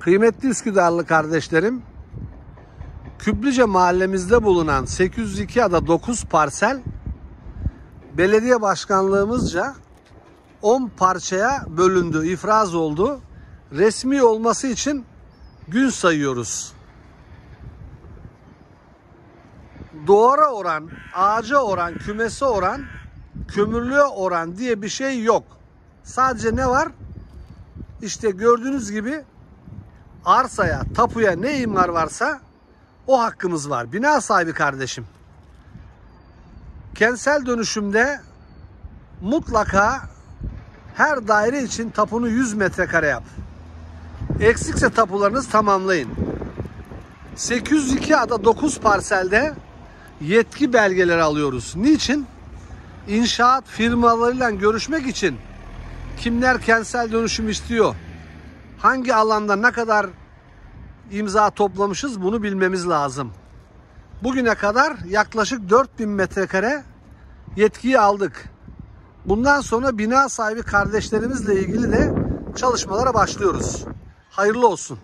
Kıymetli Üsküdarlı kardeşlerim, Küplüce mahallemizde bulunan 802 ada 9 parsel belediye başkanlığımızca 10 parçaya bölündü, ifraz oldu. Resmi olması için gün sayıyoruz. Doğara oran, ağaca oran, kümese oran, kömürlüğe oran diye bir şey yok. Sadece ne var? İşte gördüğünüz gibi arsaya, tapuya ne imar varsa o hakkımız var. Bina sahibi kardeşim. Kentsel dönüşümde mutlaka her daire için tapunu 100 metrekare yap. Eksikse tapularınızı tamamlayın. 802 ada 9 parselde yetki belgeleri alıyoruz. Niçin? İnşaat firmalarıyla görüşmek için kimler kentsel dönüşüm istiyor? Hangi alanda ne kadar imza toplamışız bunu bilmemiz lazım. Bugüne kadar yaklaşık 4000 metrekare yetkiyi aldık. Bundan sonra bina sahibi kardeşlerimizle ilgili de çalışmalara başlıyoruz. Hayırlı olsun.